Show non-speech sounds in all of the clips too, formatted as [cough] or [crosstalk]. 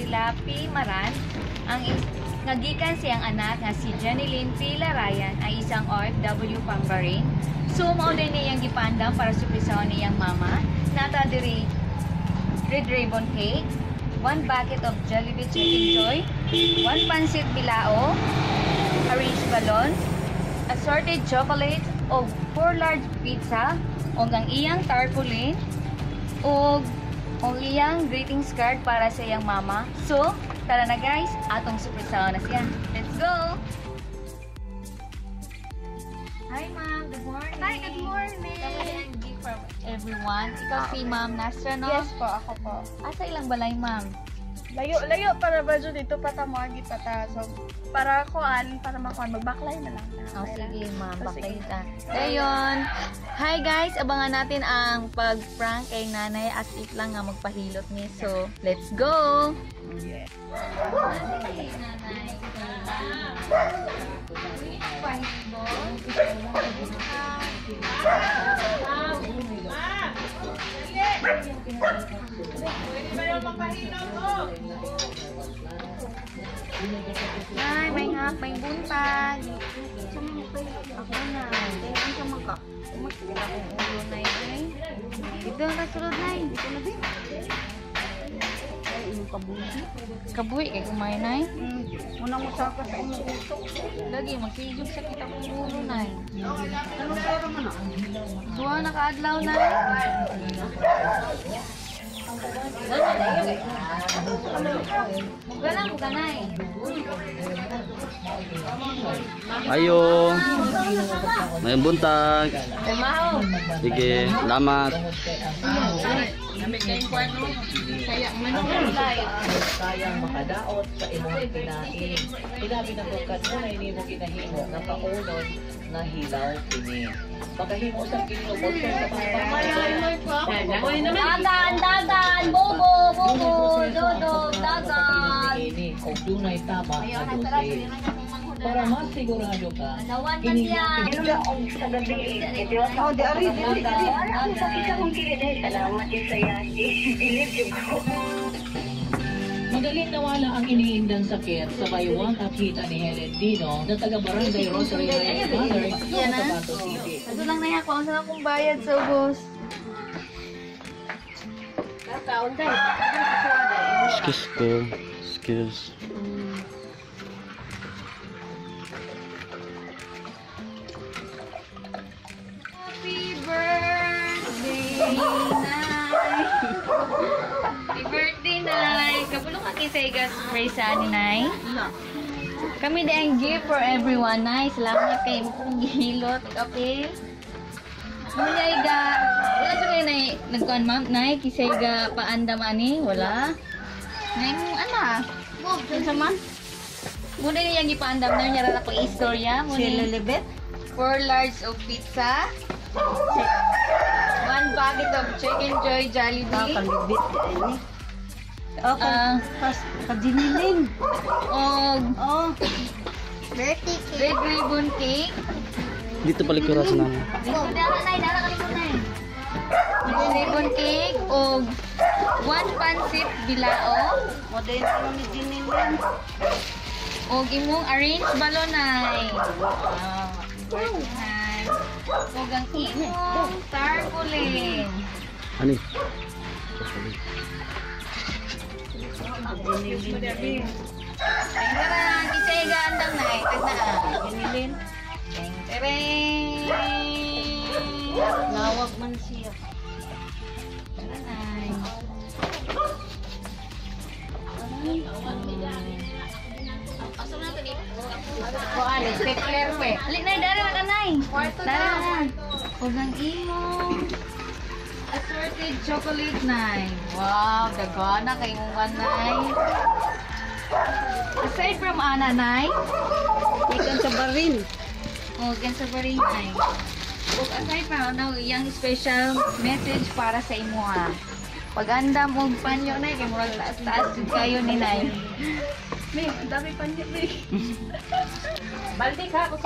Cirila P. Maran, ang is- nga gikan siyang anak nga si Janilyn P. Larayan ay isang OFW pang Bahrain. So mao din niya iyang gipandam para suprisaon niyang mama. Nata diri red ribbon cake, one bucket of Jollibee Chicken Joy, one pancit bilao, orange balloon, assorted chocolate, o four large pizza, o ang iyang tarpaulin, o ang iyang greetings card para sa iyang mama. So, tara na guys, atong suprisawa na siya. Let's go! Hi ma'am, good morning. Hi, good morning. Kami gift from everyone. Ikaw si Ma'am Nastra, no? Yes po, ako po. Asa ilang balay, ma'am? Layo, layo para ba dyan dito patamagi pata. So, para kuan, para makuan, magbaklay na lang. Oh, sige, ma'am. Oh, Baklay sige. ka. Ayun. Hi, guys. Abangan natin ang pag-prank kay nanay as if lang nga magpahilot ni. So, let's go! Yeah. Nanay, nanay. Ay, may hap, may buntag. Ako na. Kailan ka ko ulo na yun. Dito na sulod na yun. Dito na din. Ay, yung kabuhi. Kabuhi kay kumain na yun. Mm, Una mo sa ka sa imong uso. Lagi, magsigyog sa kita kong ulo na yun. Ano pero man na? Duwa nakaadlaw na yun. Ganang mo ganay. Ayo. May buntag. Sige, salamat. sayang makadaot sa imong kinain. Ilabi na bukat mo na hindi mo kinahimo na paunod na hilaw kini. Pagkahimo sa kinubot sa Dagan, dagan, bobo, bobo, dodo, dagan. Ini kung dunay tama na dose. Para mas sigurado ka, Nawan man yan. Oh, di ari, di ari, di ari. Magaling nawala ang iniindang sakit sa bayuwang at hita ni Helen Dino na taga Barangay Rosary Reyes Mother sa na. Tabato City. Ito lang na yan. Kung saan akong bayad sa ubos. Excuse ko. Excuse. Kapulong ka kisay gas spray sa ni Nay. Kami din ang gift for everyone, Nay. Salamat kay mo kong gihilot. Kape. Muna iga. Wala sa kayo, Nay. Nagkuhan, ma'am. Nay, kisay ga paandam ani. Wala. Nay, mo, ano? Bob, dun sa man. Muna niya yung ipaandam na niya rin ako istorya. Muna Lilibet? Four large of pizza. One bucket of chicken joy Jollibee. kalibit ini. Oh, Ah, pas kadinilin. og Oh. Birthday red ribbon cake. Dito pala ko sa namin. Dito dara na, dara kalimut na. Red ribbon cake og one pancit bilao Mo din ano ni dinilin. og imong orange balonay. Wow, birthday. Og ang imong tarpaulin. Ani? Tingnan, isa yung gaandang na eh. Tagna. Binilin. Teng tereng. Lawak man siya. Taranay. Kuan, stapler we. Alik na, dari na kanay. Dara na. Assorted chocolate nay. Wow, dagana kay mong kanay. Aside from ana nay, Ikan sa barin. o gan sa pa rin ay. Ug aside from ano, iyang special message para sa imo ha. Pag-andam og panyo nay kay murag taas-taas jud kayo ni nay. May, ang dami pa niya, [laughs] may. Baldi ka, kung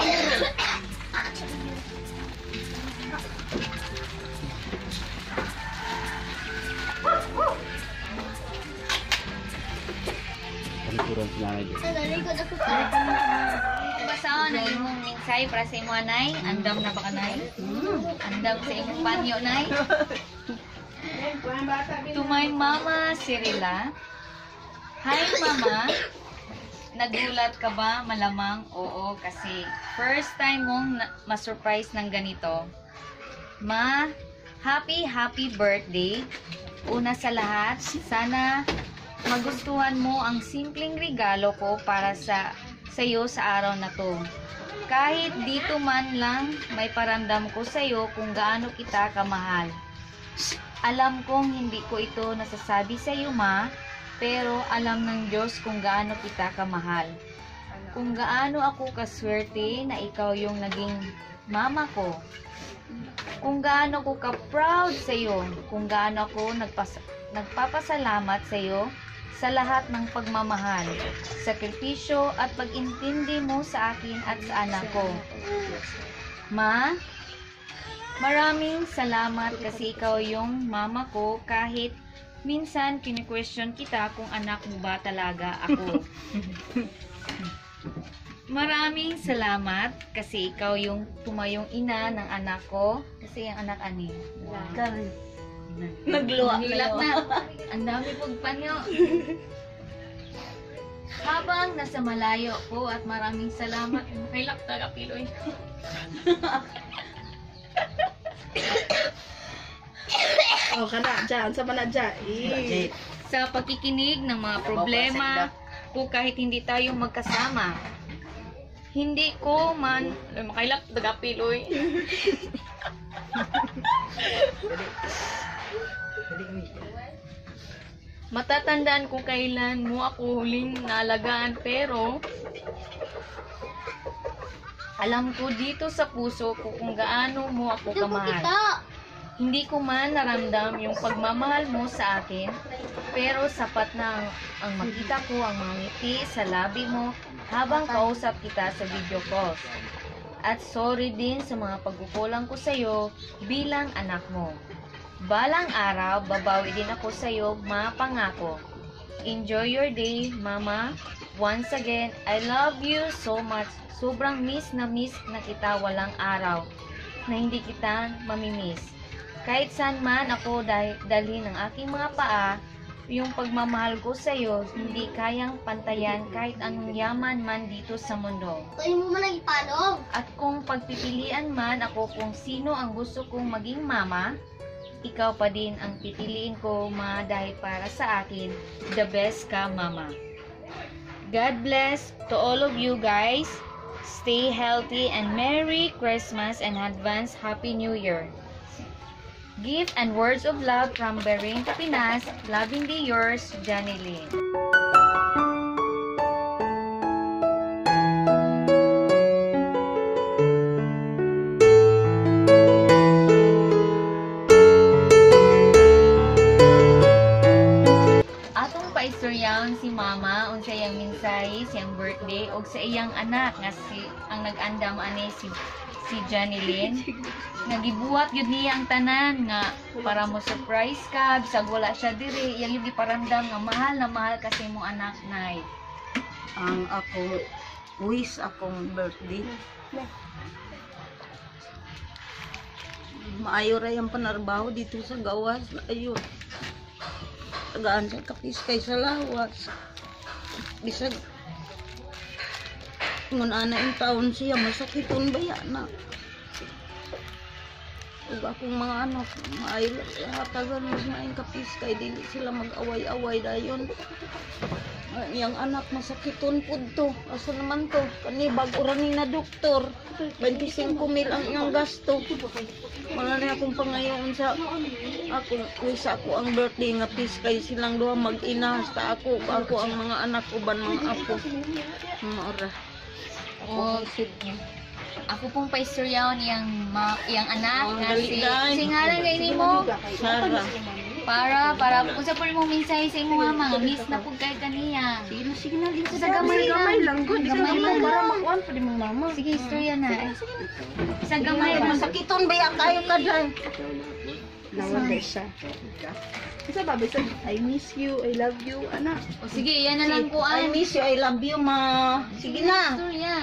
sino. Palikuran sa nanay dito. Basaon ang imong minsay para sa imong anay. Andam na ba ka nay? Andam sa imong panyo nay. To my mama, Cirilla. Hi mama. Nagulat ka ba? Malamang oo kasi first time mong na- ma-surprise ng ganito. Ma, happy happy birthday. Una sa lahat, sana magustuhan mo ang simpleng regalo ko para sa sa iyo sa araw na to. Kahit dito man lang may paramdam ko sa iyo kung gaano kita kamahal. Alam kong hindi ko ito nasasabi sa iyo, ma, pero alam ng Diyos kung gaano kita kamahal. Kung gaano ako kaswerte na ikaw yung naging mama ko. Kung gaano ko ka-proud sa iyo, kung gaano ako nagpas- nagpapasalamat sa iyo sa lahat ng pagmamahal, sakripisyo at pag-intindi mo sa akin at sa anak ko. Ma, maraming salamat kasi ikaw yung mama ko kahit minsan kini-question kita kung anak mo ba talaga ako. [laughs] Maraming salamat kasi ikaw yung tumayong ina ng anak ko. Kasi ang anak ani. Nagluwa Hilak na. Ang dami pong panyo. Habang nasa malayo po at maraming salamat. Hilak na kapiloy. Oh, kana dyan. Sa mana dyan. Eh. Sa pagkikinig ng mga problema ko kahit hindi tayo magkasama. Hindi ko man... Na kapiloy. [laughs] Matatandaan kung kailan mo ako huling naalagaan pero alam ko dito sa puso ko kung gaano mo ako kamahal. Hindi ko man naramdam yung pagmamahal mo sa akin, pero sapat na ang, ang makita ko ang mga ngiti sa labi mo habang kausap kita sa video calls. At sorry din sa mga pagkukulang ko sa'yo bilang anak mo. Balang araw, babawi din ako sa'yo, mapangako. Enjoy your day, Mama. Once again, I love you so much. Sobrang miss na miss na kita walang araw na hindi kita mamimiss. Kahit saan man ako dal- dalhin ng aking mga paa, yung pagmamahal ko sa iyo hindi kayang pantayan kahit anong yaman man dito sa mundo. Tayo mo man ang ipalog. At kung pagpipilian man ako kung sino ang gusto kong maging mama, ikaw pa din ang pipiliin ko ma dahil para sa akin, the best ka mama. God bless to all of you guys. Stay healthy and Merry Christmas and advance Happy New Year. Gift and words of love from Bering Pinas. Lovingly yours, Johnny ug sa iyang anak nga si ang nag-andam ani si si Johnny Lynn nga gibuhat gyud niya ang tanan nga para mo surprise ka bisag wala siya diri iyang yung giparamdam nga mahal na mahal kasi mo anak nay ang akong wish akong birthday. Maayo ra yung panarbaho dito sa gawas. Ayun. Tagaan sa kapiskay sa lawas. Bisag ngun ana yung taon siya masakiton ba yan na. Ug akong mga anak, maayo ra tagan mas maing kapiskay dili sila mag-away-away dayon. Yang anak masakiton pud to. Asa naman to? Kani bag ni na doktor. 25 mil ang iyang gasto. Wala na akong pangayon sa ako wish ako ang birthday nga piskay silang duha mag-ina hasta ako ako ang mga anak uban mga apo. Mga ora. O ako pong paistoryaon iyang ma, iyang anak Oh, nga si singalan kay nimo Sara. Para, para, kung sa po mo mensahe sa imong mama, nga miss na po kay kaniya. Sige na, sige na, Lisa. Sa gamay lang. Gamay lang. Sa Gamay lang. para makuhan pa din mong mama. Sige, istorya na. Sa gamay Ay, lang. masakiton ba yan kayo ka dyan? Nawala siya. Isa ba, bisa, I miss you, I love you, anak. O sige, yan na lang po I miss you, I love you, ma. Sige na. istorya.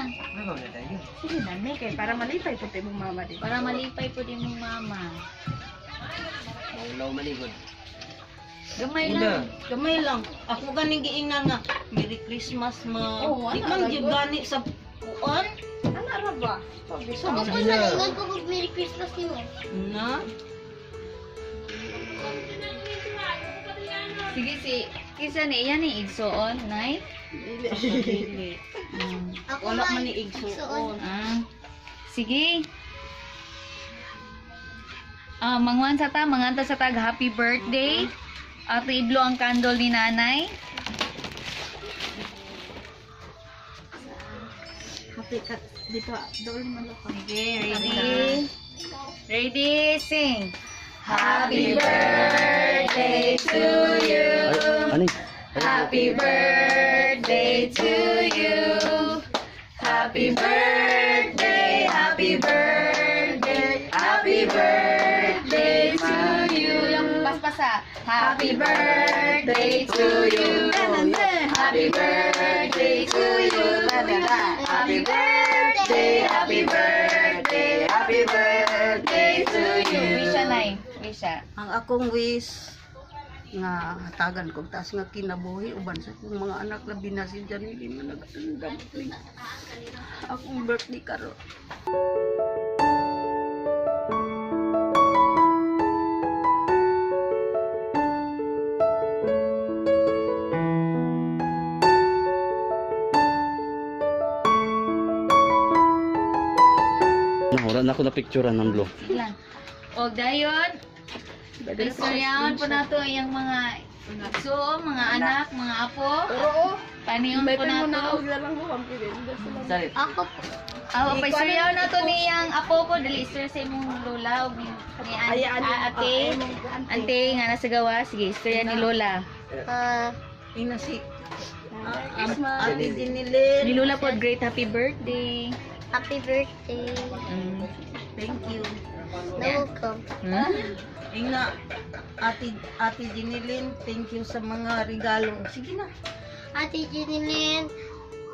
Sige na, may kay para malipay po tayo mong mama din. Para malipay po din mong mama. Gamay lang. Kamay lang. Ako ganing giingnan nga. Merry Christmas, ma. Oo, Di ano, man ano, gyud gani sa kuan. Ano ra ba? Sabi Ako na lingon ko kung Merry Christmas niyo. na. Sige, si Kisa ni yan ni igsoon, nay. Dili. Ako Wala man ni igsuon. Ah. Sige. Ah, mangwan sa ta, manganta sa tag happy birthday. At idlo ang candle ni nanay. Happy ka, dito, doon man ako. Sige, ready? Ready, sing. Happy birthday to you. Ay? Happy birthday to you. Happy birthday, happy birthday, happy birthday to you. Yung paspasa. Happy birthday to you. Happy birthday to you. Happy birthday, happy birthday, Ang akong wish nga hatagan kog taas nga kinabuhi uban sa kong mga anak labi na si Janine nga nag-andam akong birthday karon. Nahura na ako na picturean ng blue. Ilan? O dayon, istoryahan po nato yung mga so, mga anak, mga apo. Oo, Paniyon po nato. ako ko. Salit. Ako po. Apo, pa istoryahan nato niyang apo po dali istorya sa imong lola o ni, ni an, Ay, ano, a- ate. Ante nga nasa gawa. Sige, istorya ni lola. Ah, Ina si. Ate Dinilin. Ni lola po, great happy birthday. happy birthday. Mm. Thank you. Welcome. Ina Ate Ate Dinilin, thank you sa mga regalo. Sige na. Ate Jenilyn,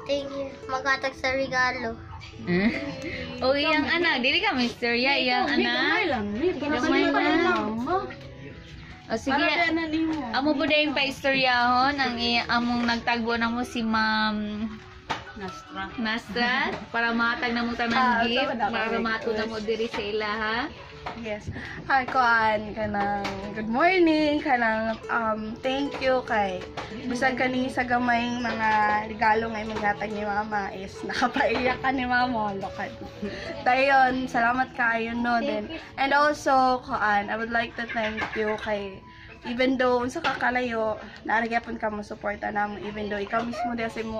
thank you. Maghatag sa regalo. Hmm? [laughs] O iyang anak, dili ka may istorya, iyang anak. lang, may Gamay lang. O sige, amo po dahil pa istoryahon ang i- among nagtagbo na mo si Ma'am Nastra. Nastra para matag na mo tanang Ah, gift para mato na mo diri sa ila ha. Yes. Hi, Kuan. Kanang good morning. Kanang um, thank you kay bisag kani sa gamayng mga regalo nga maghatag ni Mama is [laughs] nakapaiyak ka ni Mama. Lokad. Dayon, salamat kaayo no din. And also, Kuan, I would like to thank you kay even though unsa ka kalayo naaragyapon ka mo suporta namo even though ikaw mismo diha sa imo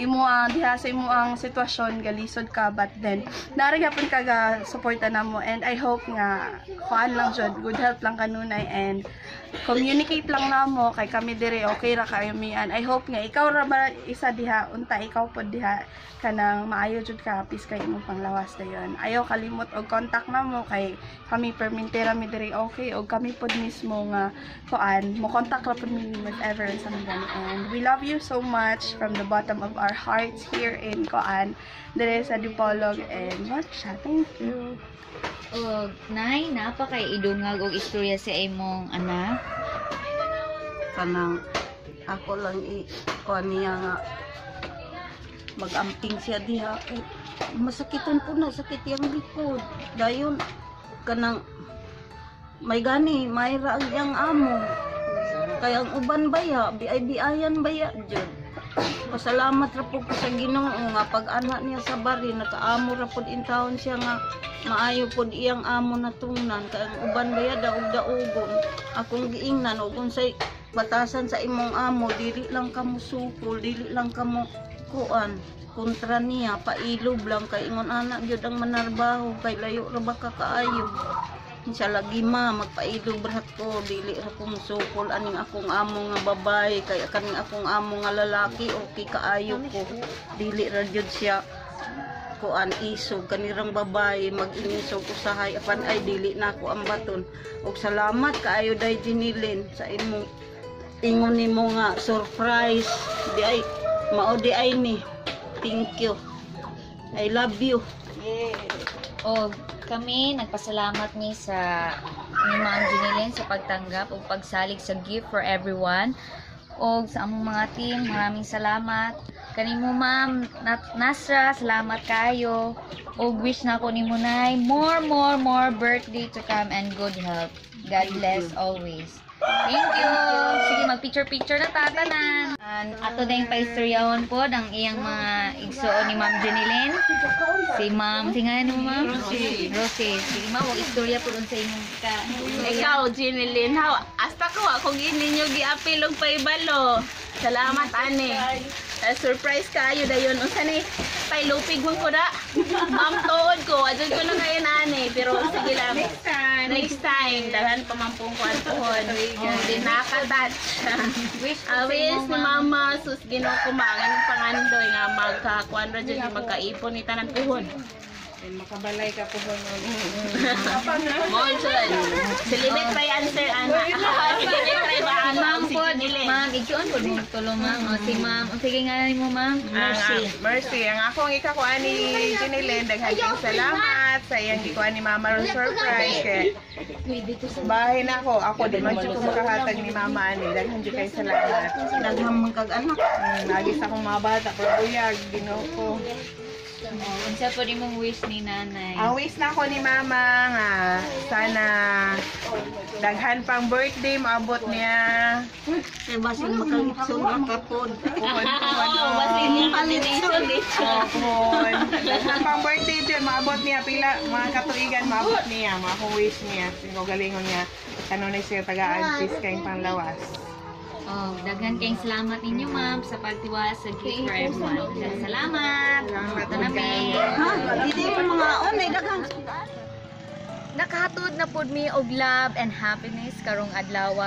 imo diha sa imo ang sitwasyon galisod ka but then naaragyapon ka ga suporta namo and I hope nga kuan lang jud good health lang kanunay and communicate lang namo kay kami dire okay ra kayo mian. I hope nga ikaw ra ba isa diha? Unta ikaw pod diha kanang maayo jud ka peace kay imong panglawas dayon. Ayaw kalimot og contact namo kay kami permintera mi diri okay og kami pod mismo nga kuan mo contact ra pod mi with ever sa mga and we love you so much from the bottom of our hearts here in kuan dire sa Dipolog and what thank you O nay, napa kay og istorya sa imong anak. kanang ako lang i kuan niya nga magamping siya diha. Eh, masakiton po na sakit yung likod. Dayon kanang may gani mayra ang iyang amo. Kaya ang uban baya biay biayan baya jud pasalamat ra po ko sa Ginoo nga pag anak niya sa bari nakaamo ra pod in taon siya nga maayo pod iyang amo na tungnan. Kaya ang uban baya daog daogon akong giingnan ug unsay batasan sa imong amo dili lang kamo sukol dili lang kamo kuan kontra niya pailob lang. Kay ingon anak gyud ang manarbaho kay layo ra ba ka kaayo Insya lagi ma, magpaidog brahat ko, dili ra ko musukol aning akong amo nga babay, kay kaning akong amo nga lalaki, okay kaayo ko. Dili ra jud siya kuan isog kanirang babay mag-inisog usahay apan ay dili na ako ang baton. Og salamat kaayo day Jinilin sa imong ingon nimo nga surprise. Di ay mao di ay ni. Thank you. I love you. O kami nagpasalamat ni sa ni Ma'am Junilin sa pagtanggap o pagsalig sa gift for everyone. O sa among mga team, maraming salamat. Kanimo ma'am, Nasra, salamat kayo. O wish na ko ni Munay, more, more, more birthday to come and good health. God bless always. Thank you! Sige, mag-picture-picture na tatanan. And ato na yung paistoryahon po ng iyang mga igsuon ni Ma'am Janilyn. Si Ma'am, tingalan mo Ma'am? Rosie. Rosie. Sige ma'am, huwag istorya po dun sa inyong ka. Ikaw, Jinilin, how? Hasta ko, ako gini nyo giapil og paibalo. Salamat, ane. Eh, surprise kayo dayon. Unsa ni? Pailupig mo ko da. Ma'am tuod ko adun ko na kayo nani pero sige lang. Next time. Next time daghan pa man pong kwartohon oh, di nakatouch. [laughs] Awis ni mama. sus Ginoo ko mangan pangandoy nga magkakuan ra jud magkaipon ni tanan puhon Makabalay ka po hon. Monson. Silibet pa yan, sir, ana. Silibet pa ba, ana? Ma'am po, ma'am, igsuon po din tulong ma'am. O, si ma'am, o sige nga mo ma'am. Mercy. Mercy. Ang akong ikakuan ni Jinilin, daghang salamat sa iyang gikuan ni Mama ron surprise. Kay bahay na ako. Ako, di man siya ko makahatag ni Mama ani. Daghang di kayo salamat. daghang man kag anak Hmm, lagi sa akong mga bata, pero buyag, ginoo ko. O, unsa po din mong wish ni nanay? Ang wish na ako ni Mama nga, sana daghan pang birthday, maabot niya. kay basin makalitson ang kapod Kuwan, kuwan, Oo, basin niya Kalitson. Kupon. Daghan pang birthday dyan, maabot niya. Pila, mga katuigan, maabot niya. Mga wish niya. Sino galingon niya. Ano na siya taga-advis kayong panglawas. Oh, daghan kayong salamat ninyo ma'am sa pagtiwala sa gift for everyone. Daghan Salamat. Salamat, Ito na mi. ha hindi ko mga onay daghang Nakahatod na pud mi og love and happiness karong adlaw.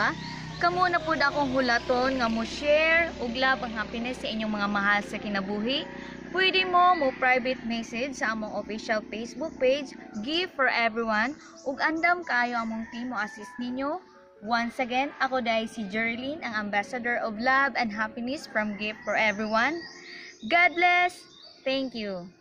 Kamo na pud akong hulaton nga mo share og love and happiness sa inyong mga mahal sa kinabuhi. Pwede mo mo private message sa among official Facebook page, Give for Everyone, ug andam kayo among team mo assist ninyo. Once again, ako dahil si Jerlyn, ang ambassador of love and happiness from Give for Everyone. God bless. Thank you.